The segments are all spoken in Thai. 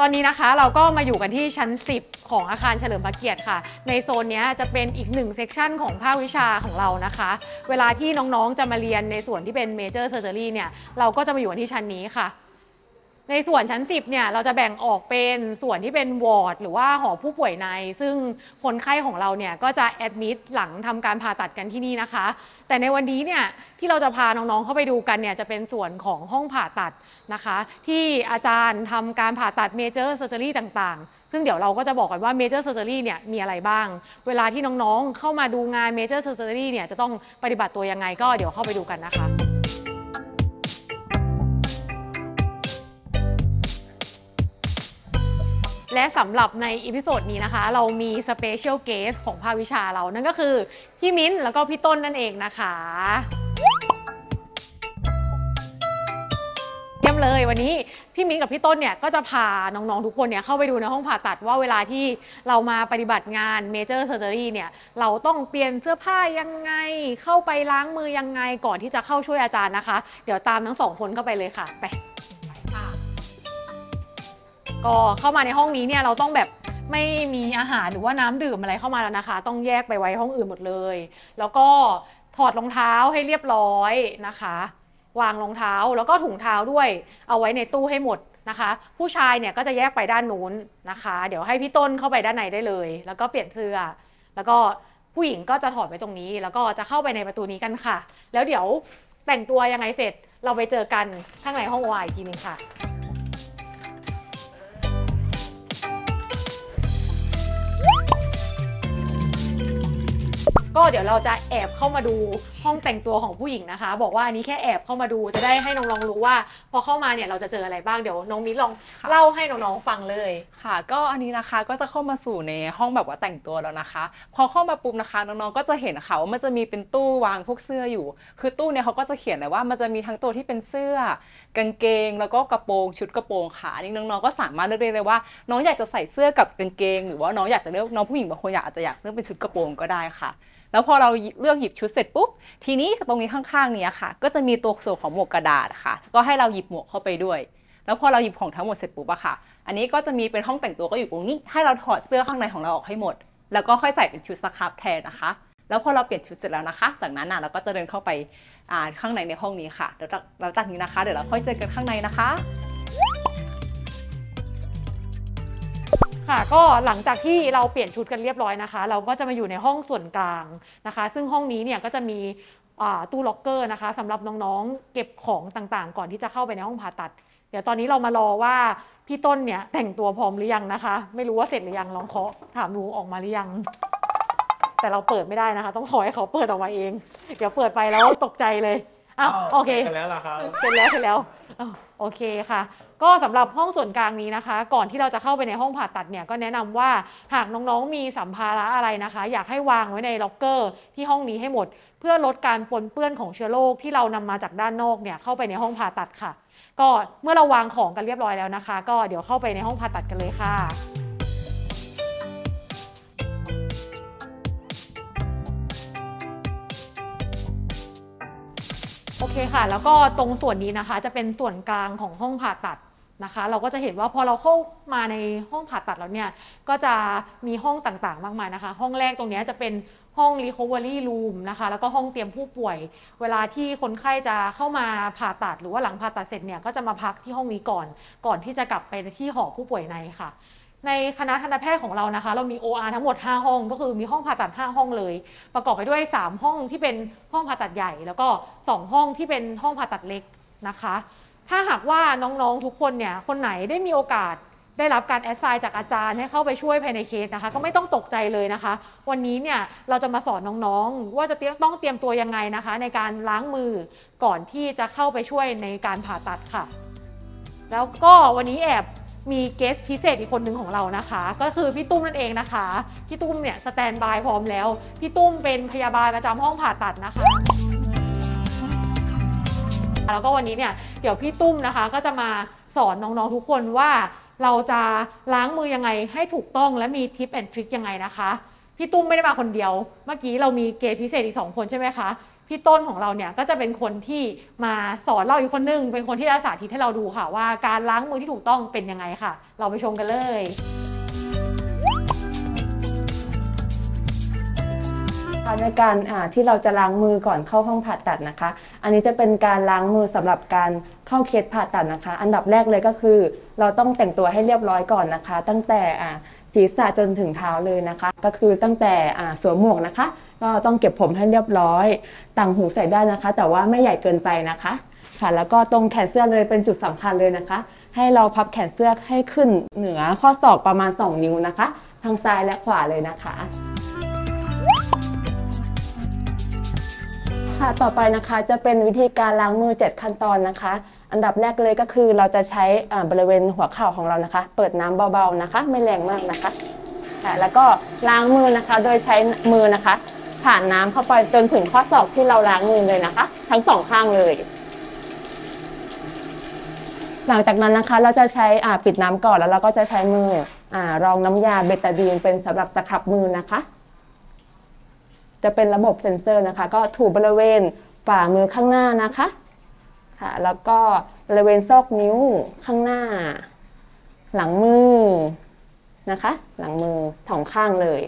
ตอนนี้นะคะเราก็มาอยู่กันที่ชั้น 10 ของอาคารเฉลิมพระเกียรติค่ะ ในโซนนี้จะเป็นอีกหนึ่ง section ของภาควิชาของเรานะคะ เวลาที่น้องๆจะมาเรียนในส่วนที่เป็น major surgery เนี่ยเราก็จะมาอยู่กันที่ชั้นนี้ค่ะ ในส่วนชั้น 10เนี่ยเราจะแบ่งออกเป็นส่วนที่เป็นวอร์ดหรือว่าหอผู้ป่วยใน ซึ่งคนไข้ของเราเนี่ยก็จะ admit หลังทำการผ่าตัดกันที่นี่นะคะ แต่ในวันนี้เนี่ยที่เราจะพาน้องๆเข้าไปดูกันเนี่ยจะเป็นส่วนของห้องผ่าตัดนะคะ ที่อาจารย์ทำการผ่าตัด major surgery ต่างๆ ซึ่งเดี๋ยวเราก็จะบอกกันว่า major surgery เนี่ยมีอะไรบ้าง เวลาที่น้องๆเข้ามาดูงาน major surgery เนี่ยจะต้องปฏิบัติตัวยังไงก็เดี๋ยวเข้าไปดูกันนะคะ และสำหรับใน episode นี้นะคะ เรามี special guest ของภาควิชาเรา นั่นก็คือ พี่มิ้นแล้วก็พี่ต้นนั่นเองนะคะเยี่ยมเลยวันนี้พี่มิ้นกับพี่ต้นเนี่ยก็จะพาน้องๆทุกคนเนี่ยเข้าไปดูในห้องผ่าตัดว่าเวลาที่เรามาปฏิบัติงานเมเจอร์เซอร์เจอรี่เนี่ยเราต้องเปลี่ยนเสื้อผ้ายังไง เข้าไปล้างมือยังไงก่อนที่จะเข้าช่วยอาจารย์นะคะ เดี๋ยวตามทั้งสองคนเข้าไปเลยค่ะไป ก็เข้ามาในห้องนี้เนี่ยเราต้องแบบไม่มีอาหารหรือว่าน้ำดื่มอะไรเข้ามาแล้วนะคะ ต้องแยกไปไว้ห้องอื่นหมดเลย แล้วก็ถอดรองเท้าให้เรียบร้อยนะคะ วางรองเท้าแล้วก็ถุงเท้าด้วย เอาไว้ในตู้ให้หมดนะคะ ผู้ชายเนี่ยก็จะแยกไปด้านนู้นนะคะ เดี๋ยวให้พี่ต้นเข้าไปด้านในได้เลย แล้วก็เปลี่ยนเสื้อ แล้วก็ผู้หญิงก็จะถอดไว้ตรงนี้ แล้วก็จะเข้าไปในประตูนี้กันค่ะ แล้วเดี๋ยวแต่งตัวยังไงเสร็จเราไปเจอกันข้างในห้องวายอีกทีนึงค่ะ ก็เดี๋ยวเราจะแอบเข้ามาดูห้องแต่งตัวของผู้หญิงนะคะ บอกว่าอันนี้แค่แอบเข้ามาดูจะได้ให้น้องๆรู้ว่า พอเข้ามาเนี่ยเราจะเจออะไรบ้างเดี๋ยวน้องมิ้นลองเล่าให้น้องๆฟังเลย ค่ะ ก็อันนี้นะคะก็จะเข้ามาสู่ในห้องแบบว่าแต่งตัวแล้วนะคะ พอเข้ามาปุ๊บนะคะน้องๆก็จะเห็นค่ะว่ามันจะมีเป็นตู้วางพวกเสื้ออยู่ คือตู้เนี่ยเขาก็จะเขียนเลยว่ามันจะมีทั้งตัวที่เป็นเสื้อ กางเกง แล้วก็กระโปรงชุดกระโปรงขาอันนี้น้องๆก็สามารถเลือกได้เลยว่า น้องอยากจะใส่เสื้อกับกางเกง หรือว่าน้องอยากจะเลือกน้องผู้หญิงบางคนอยากอาจจะอยากเลือกเป็นชุดกระโปรงก็ได้ค่ะแล้วพอเราเลือกหยิบชุดเสร็จปุ๊บ ทีนี้ตรงนี้ข้างๆเนี้ยค่ะ ก็จะมีตัวส่วนของหมวกกระดาษค่ะ ก็ให้เราหยิบหมวกเข้าไปด้วย แล้วพอเราหยิบของทั้งหมดเสร็จปุ๊บอะค่ะ อันนี้ก็จะมีเป็นห้องแต่งตัวก็อยู่ตรงนี้ ให้เราถอดเสื้อข้างในของเราออกให้หมด แล้วก็ค่อยใส่เป็นชุดสครับแทนนะคะ แล้วพอเราเปลี่ยนชุดเสร็จแล้วนะคะ จากนั้นน่ะเราก็จะเดินเข้าไปข้างในในห้องนี้ค่ะเดี๋ยวจากนี้นะคะ เดี๋ยวเราค่อยเจอกันข้างในนะคะ ค่ะก็หลังจากที่เราเปลี่ยนชุดกันเรียบร้อยนะคะ เราก็จะมาอยู่ในห้องส่วนกลางนะคะ ซึ่งห้องนี้เนี่ยก็จะมีตู้ล็อกเกอร์นะคะสำหรับน้องๆเก็บของต่างๆ ก่อนที่จะเข้าไปในห้องผ่าตัด เดี๋ยวตอนนี้เรามารอว่าพี่ต้นเนี่ยแต่งตัวพร้อมหรือยังนะคะ ไม่รู้ว่าเสร็จหรือยังลองเคาะถามดูออกมาหรือยัง แต่เราเปิดไม่ได้นะคะ ต้องขอให้เขาเปิดออกมาเอง เดี๋ยวเปิดไปแล้วตกใจเลย อ้าวโอเคกันแล้วล่ะครับ เสร็จแล้วเสร็จแล้วอ้าวโอเคค่ะ ก็สำหรับห้องส่วนกลางนี้นะคะ ก่อนที่เราจะเข้าไปในห้องผ่าตัดเนี่ยก็แนะนำว่าหากน้องๆมีสัมภาระอะไรนะคะ อยากให้วางไว้ในล็อกเกอร์ที่ห้องนี้ให้หมด เพื่อลดการปนเปื้อนของเชื้อโรคที่เรานำมาจากด้านนอกเนี่ยเข้าไปในห้องผ่าตัดค่ะ ก็เมื่อเราวางของกันเรียบร้อยแล้วนะคะ ก็เดี๋ยวเข้าไปในห้องผ่าตัดกันเลยค่ะ โอเคค่ะ แล้วก็ตรงส่วนนี้นะคะ จะเป็นส่วนกลางของห้องผ่าตัดนะคะ เราก็จะเห็นว่าพอเราเข้ามาในห้องผ่าตัดแล้วเนี่ยก็จะมีห้องต่างๆ มากมายนะคะ ห้องแรกตรงนี้จะเป็นห้อง recovery room นะคะ แล้วก็ห้องเตรียมผู้ป่วย เวลาที่คนไข้จะเข้ามาผ่าตัด หรือว่าหลังผ่าตัดเสร็จเนี่ยก็จะมาพักที่ห้องนี้ก่อน ก่อนที่จะกลับไปที่หอผู้ป่วยในค่ะ ในคณะทันตแพทย์ของเรานะคะ เรามี OR ทั้งหมด 5 ห้อง ก็คือมีห้องผ่าตัด 5 ห้องเลย ประกอบไปด้วย 3 ห้องที่เป็นห้องผ่าตัดใหญ่ แล้วก็ 2 ห้องที่เป็นห้องผ่าตัดเล็กนะคะ ถ้าหากว่าน้องๆทุกคนเนี่ยคนไหนได้มีโอกาสได้รับการแอสไซน์จากอาจารย์ให้เข้าไปช่วยภายในเคสนะคะ ก็ไม่ต้องตกใจเลยนะคะ วันนี้เนี่ยเราจะมาสอนน้องๆ ว่าจะต้องเตรียมตัวยังไงนะคะ ในการล้างมือก่อนที่จะเข้าไปช่วยในการผ่าตัดค่ะ แล้วก็วันนี้แอบ มีเกสพิเศษอีกคนหนึ่งของเรานะคะ ก็คือพี่ตุ้มนั่นเองนะคะ พี่ตุ้มเนี่ยสแตนบายพร้อมแล้ว พี่ตุ้มเป็นพยาบาลประจำห้องผ่าตัดนะคะ แล้วก็วันนี้เนี่ยเดี๋ยวพี่ตุ้มนะคะก็จะมาสอนน้องๆทุกคนว่าเราจะล้างมือยังไงให้ถูกต้องและมีทิปแอนทริคยังไงนะคะ พี่ตุ้มไม่ได้มาคนเดียว เมื่อกี้เรามีเกสพิเศษอีกสองคนใช่ไหมคะ พี่ต้นของเราเนี่ยก็จะเป็นคนที่มาสอนเราอีกคนนึง เป็นคนที่จะสาธิตให้เราดูค่ะ ว่าการล้างมือที่ถูกต้องเป็นยังไงค่ะ เราไปชมกันเลยในการอ่าที่เราจะล้างมือก่อนเข้าห้องผ่าตัดนะคะ อันนี้จะเป็นการล้างมือสำหรับการเข้าเคสผ่าตัดนะคะ อันดับแรกเลยก็คือ เราต้องแต่งตัวให้เรียบร้อยก่อนนะคะ ตั้งแต่อ่าศีรษะจนถึงเท้าเลยนะคะ ก็คือตั้งแต่อ่าสวมหมวกนะคะ ก็ต้องเก็บผมให้เรียบร้อย ต่างหูใส่ได้นะคะ แต่ว่าไม่ใหญ่เกินไปนะคะค่ะแล้วก็ตรงแขนเสื้อเลยเป็นจุดสำคัญเลยนะคะ ให้เราพับแขนเสื้อให้ขึ้นเหนือข้อศอกประมาณ 2 นิ้วนะคะ ทางซ้ายและขวาเลยนะคะ ค่ะต่อไปนะคะจะเป็นวิธีการล้างมือ 7 ขั้นตอนนะคะ อันดับแรกเลยก็คือเราจะใช้อ่าบริเวณหัวเข่าของเรานะคะ เปิดน้ำเบาๆนะคะ ไม่แรงมากนะคะค่ะแล้วก็ล้างมือนะคะโดยใช้มือนะคะ ผ่านน้ำเข้าไปจนถึงข้อศอกที่เราล้างมือเลยนะคะ ทั้งสองข้างเลย หลังจากนั้นนะคะเราจะใช้อ่าปิดน้ำก่อนแล้วเราก็จะใช้มืออารองน้ำยาเบตาดีนเป็นสำหรับตะขับมือนะคะ จะเป็นระบบเซ็นเซอร์นะคะ ก็ถูบริเวณฝ่ามือข้างหน้านะคะค่ะ แล้วก็บริเวณซอกนิ้วข้างหน้า หลังมือนะคะ หลังมือสองข้างเลย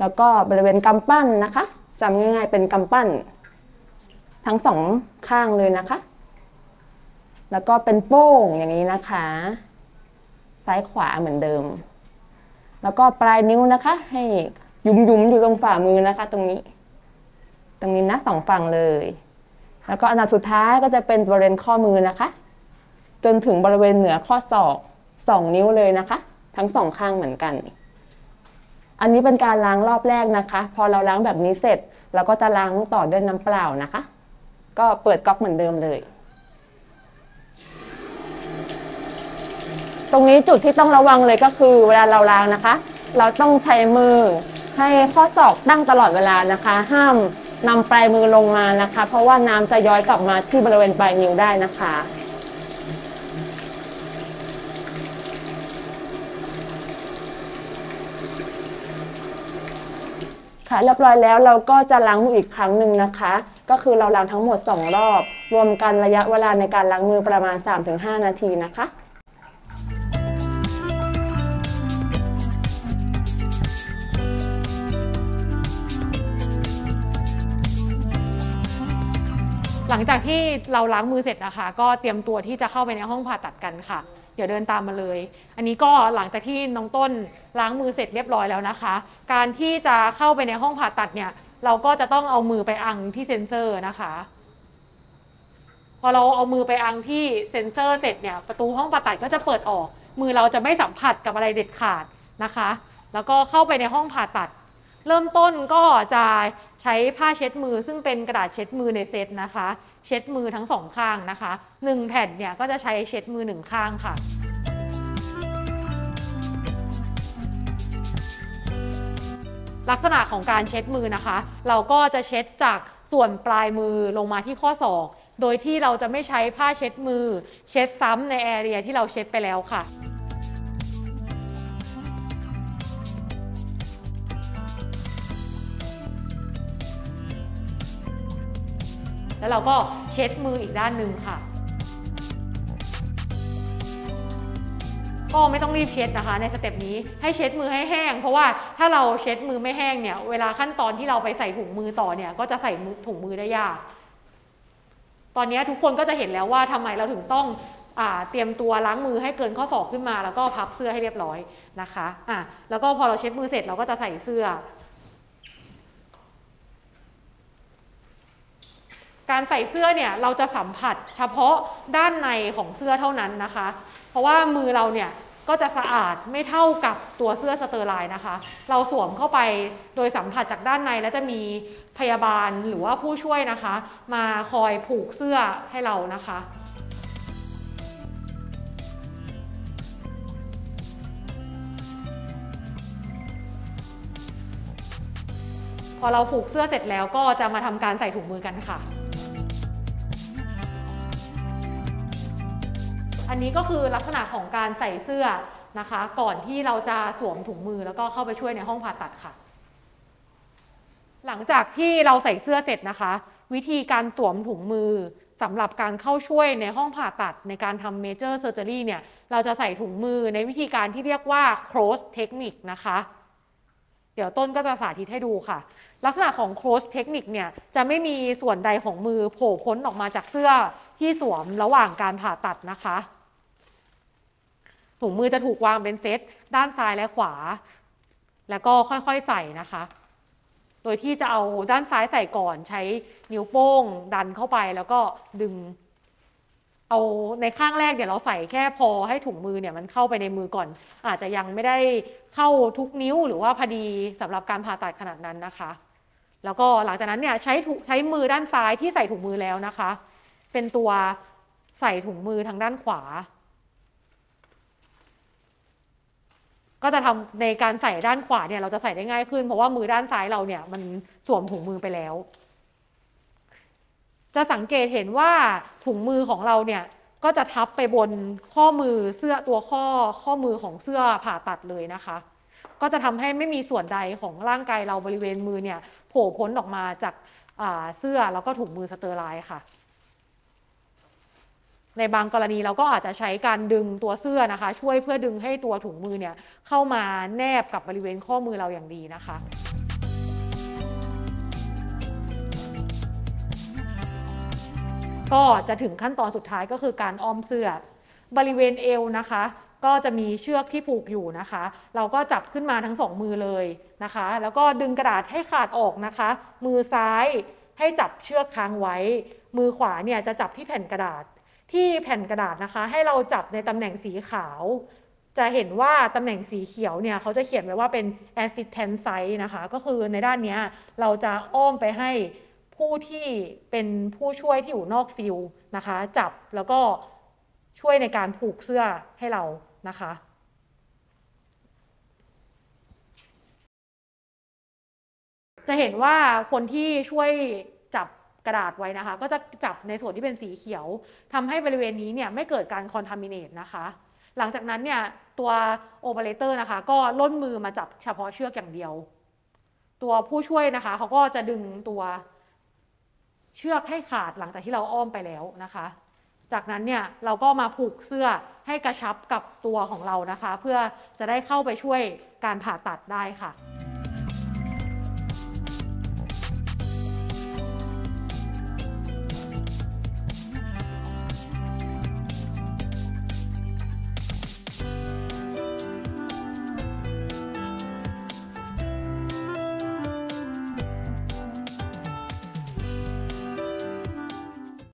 แล้วก็บริเวณกำปั้นนะคะจำง่ายๆเป็นกำปั้น ทั้งสองข้างเลยนะคะ แล้วก็เป็นโป้งอย่างนี้นะคะ ซ้ายขวาเหมือนเดิม แล้วก็ปลายนิ้วนะคะ ให้ยุมๆอยู่ตรงฝ่ามือนะคะ ตรงนี้ ตรงนี้นะสองฝั่งเลย แล้วก็อันดับสุดท้ายก็จะเป็นบริเวณข้อมือนะคะ จนถึงบริเวณเหนือข้อศอกสองนิ้วเลยนะคะ ทั้งสองข้างเหมือนกัน อันนี้เป็นการล้างรอบแรกนะคะ พอเราล้างแบบนี้เสร็จ เราก็จะล้างต่อด้วยน้ำเปล่านะคะ ก็เปิดก๊อกเหมือนเดิมเลย ตรงนี้จุดที่ต้องระวังเลยก็คือเวลาเราล้างนะคะ เราต้องใช้มือให้ข้อศอกตั้งตลอดเวลานะคะ ห้ามนำปลายมือลงมานะคะ เพราะว่าน้ำจะย้อยกลับมาที่บริเวณปลายนิ้วได้นะคะ ค่ะเรียบร้อยแล้วเราก็จะล้างมืออีกครั้งหนึ่งนะคะ ก็คือเราล้างทั้งหมด 2 รอบ รวมกันระยะเวลาในการล้างมือประมาณ 3-5 นาทีนะคะหลังจากที่เราล้างมือเสร็จนะคะ ก็เตรียมตัวที่จะเข้าไปในห้องผ่าตัดกันค่ะ เดี๋ยวเดินตามมาเลย อันนี้ก็หลังจากที่น้องต้นล้างมือเสร็จเรียบร้อยแล้วนะคะ การที่จะเข้าไปในห้องผ่าตัดเนี่ยเราก็จะต้องเอามือไปอังที่เซ็นเซอร์นะคะ พอเราเอามือไปอังที่เซ็นเซอร์เสร็จเนี่ยประตูห้องผ่าตัดก็จะเปิดออก มือเราจะไม่สัมผัสกับอะไรเด็ดขาดนะคะ แล้วก็เข้าไปในห้องผ่าตัด เริ่มต้นก็จะใช้ผ้าเช็ดมือ ซึ่งเป็นกระดาษเช็ดมือในเซตนะคะ เช็ดมือทั้งสองข้างนะคะหนึ่งแผ่นเนี่ยก็จะใช้เช็ดมือหนึ่งข้างค่ะลักษณะของการเช็ดมือนะคะ เราก็จะเช็ดจากส่วนปลายมือลงมาที่ข้อศอก โดยที่เราจะไม่ใช้ผ้าเช็ดมือ เช็ดซ้ำในแอเรียที่เราเช็ดไปแล้วค่ะ แล้วเราก็เช็ดมืออีกด้านหนึ่งค่ะ ก็ไม่ต้องรีบเช็ดนะคะ ในสเต็ปนี้ให้เช็ดมือให้แห้ง เพราะว่าถ้าเราเช็ดมือไม่แห้งเนี่ยเวลาขั้นตอนที่เราไปใส่ถุงมือต่อเนี่ยก็จะใส่ถุงมือได้ยาก ตอนนี้ทุกคนก็จะเห็นแล้วว่าทำไมเราถึงต้องอเตรียมตัวล้างมือให้เกินข้อศอกขึ้นมา แล้วก็พับเสื้อให้เรียบร้อยนะคะอะแล้วก็พอเราเช็ดมือเสร็จเราก็จะใส่เสื้อ การใส่เสื้อเนี่ยเราจะสัมผัสเฉพาะด้านในของเสื้อเท่านั้นนะคะ เพราะว่ามือเราเนี่ยก็จะสะอาดไม่เท่ากับตัวเสื้อสเตอร์ไลน์นะคะ เราสวมเข้าไปโดยสัมผัสจากด้านในแล้วจะมีพยาบาลหรือว่าผู้ช่วยนะคะ มาคอยผูกเสื้อให้เรานะคะพอเราผูกเสื้อเสร็จแล้วก็จะมาทำการใส่ถุงมือกันค่ะ อันนี้ก็คือลักษณะของการใส่เสื้อนะคะ ก่อนที่เราจะสวมถุงมือแล้วก็เข้าไปช่วยในห้องผ่าตัดค่ะ หลังจากที่เราใส่เสื้อเสร็จนะคะ วิธีการสวมถุงมือสำหรับการเข้าช่วยในห้องผ่าตัดในการทำ major surgery เนี่ยเราจะใส่ถุงมือในวิธีการที่เรียกว่า close technique นะคะ เดี๋ยวต้นก็จะสาธิตให้ดูค่ะ ลักษณะของ close technique เนี่ยจะไม่มีส่วนใดของมือโผล่พ้นออกมาจากเสื้อที่สวมระหว่างการผ่าตัดนะคะ ถุงมือจะถูกวางเป็นเซตด้านซ้ายและขวา แล้วก็ค่อยๆใส่นะคะ โดยที่จะเอาด้านซ้ายใส่ก่อนใช้นิ้วโป้งดันเข้าไปแล้วก็ดึง เอาในข้างแรกเดี๋ยวเราใส่แค่พอให้ถุงมือเนี่ยมันเข้าไปในมือก่อน อาจจะยังไม่ได้เข้าทุกนิ้วหรือว่าพอดีสำหรับการผ่าตัดขนาดนั้นนะคะ แล้วก็หลังจากนั้นเนี่ยใช้ใช้มือด้านซ้ายที่ใส่ถุงมือแล้วนะคะ เป็นตัวใส่ถุงมือทางด้านขวา ก็จะทำในการใส่ด้านขวาเนี่ยเราจะใส่ได้ง่ายขึ้น เพราะว่ามือด้านซ้ายเราเนี่ยมันสวมถุงมือไปแล้ว จะสังเกตเห็นว่าถุงมือของเราเนี่ยก็จะทับไปบนข้อมือเสื้อตัวข้อข้อมือของเสื้อผ่าตัดเลยนะคะ ก็จะทำให้ไม่มีส่วนใดของร่างกายเราบริเวณมือเนี่ยโผล่พ้นออกมาจากเสื้อแล้วก็ถุงมือ sterile ค่ะ ในบางกรณีเราก็อาจจะใช้การดึงตัวเสื้อนะคะ ช่วยเพื่อดึงให้ตัวถุงมือเนี่ยเข้ามาแนบกับบริเวณข้อมือเราอย่างดีนะคะก็จะถึงขั้นตอนสุดท้ายก็คือการอ้อมเสื้อ บริเวณเอวนะคะ ก็จะมีเชือกที่ผูกอยู่นะคะ เราก็จับขึ้นมาทั้งสองมือเลยนะคะ แล้วก็ดึงกระดาษให้ขาดออกนะคะ มือซ้ายให้จับเชือกค้างไว้ มือขวาเนี่ยจะจับที่แผ่นกระดาษ ที่แผ่นกระดาษนะคะ ให้เราจับในตำแหน่งสีขาว จะเห็นว่าตำแหน่งสีเขียวเนี่ยเขาจะเขียนไว้ว่าเป็น assistant site นะคะ ก็คือในด้านนี้เราจะอ้อมไปให้ผู้ที่เป็นผู้ช่วยที่อยู่นอกฟิลนะคะ จับแล้วก็ช่วยในการผูกเสื้อให้เรานะคะจะเห็นว่าคนที่ช่วยจับ กระดาษไว้นะคะ ก็จะจับในส่วนที่เป็นสีเขียวทำให้บริเวณนี้เนี่ยไม่เกิดการคอนทามิเนตนะคะ หลังจากนั้นเนี่ยตัวโอเปอเรเตอร์นะคะ ก็ล่นมือมาจับเฉพาะเชือกอย่างเดียว ตัวผู้ช่วยนะคะเขาก็จะดึงตัวเชือกให้ขาดหลังจากที่เราอ้อมไปแล้วนะคะ จากนั้นเนี่ยเราก็มาผูกเสื้อให้กระชับกับตัวของเรานะคะ เพื่อจะได้เข้าไปช่วยการผ่าตัดได้ค่ะ